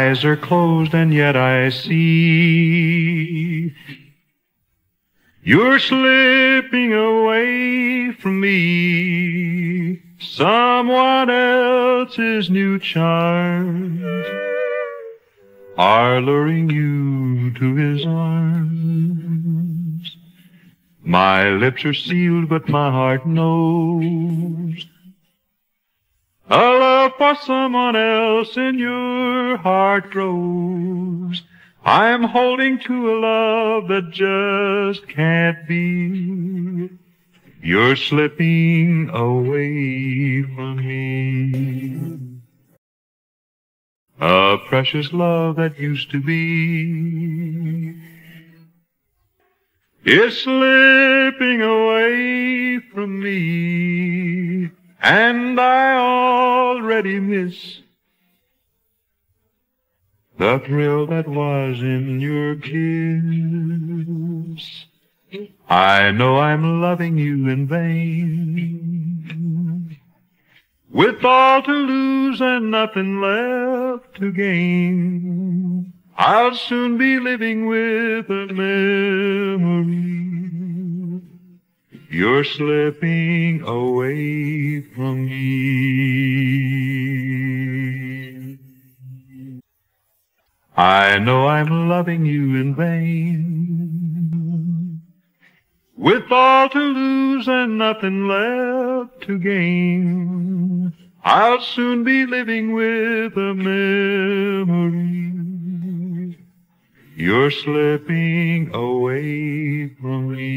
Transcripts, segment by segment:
Eyes are closed and yet I see you're slipping away from me. Someone else's new charms are luring you to his arms. My lips are sealed, but my heart knows love for someone else in your heart grows. I'm holding to a love that just can't be. You're slipping away from me. A precious love that used to be is slipping away from me and I miss the thrill that was in your kiss. I know I'm loving you in vain. With all to lose and nothing left to gain, I'll soon be living with a memory you're slipping away from me. I know I'm loving you in vain. With all to lose and nothing left to gain, I'll soon be living with a memory. You're slipping away from me.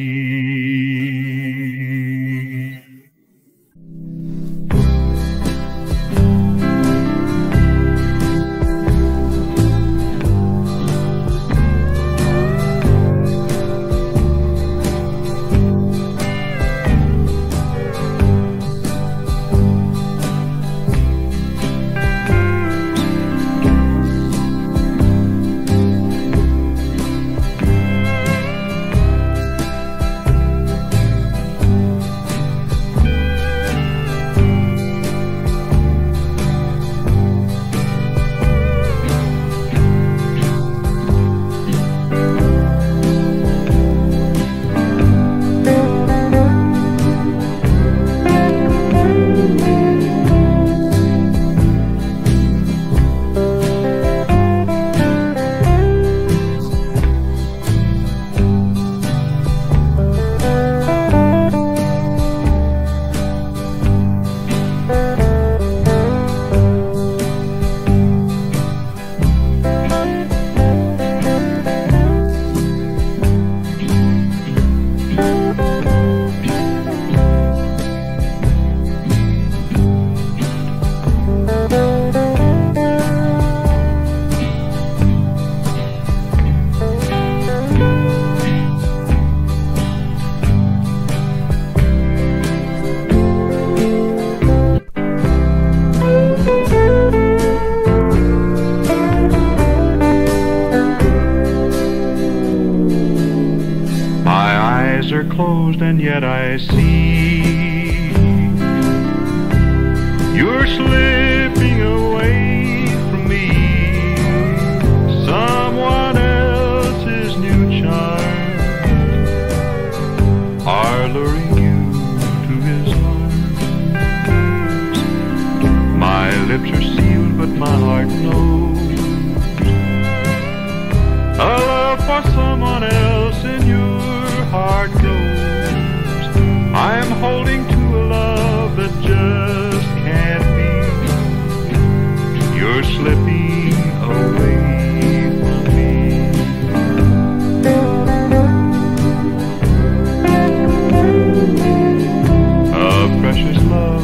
Yet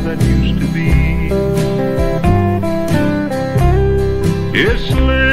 that used to be. Slipping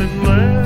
and led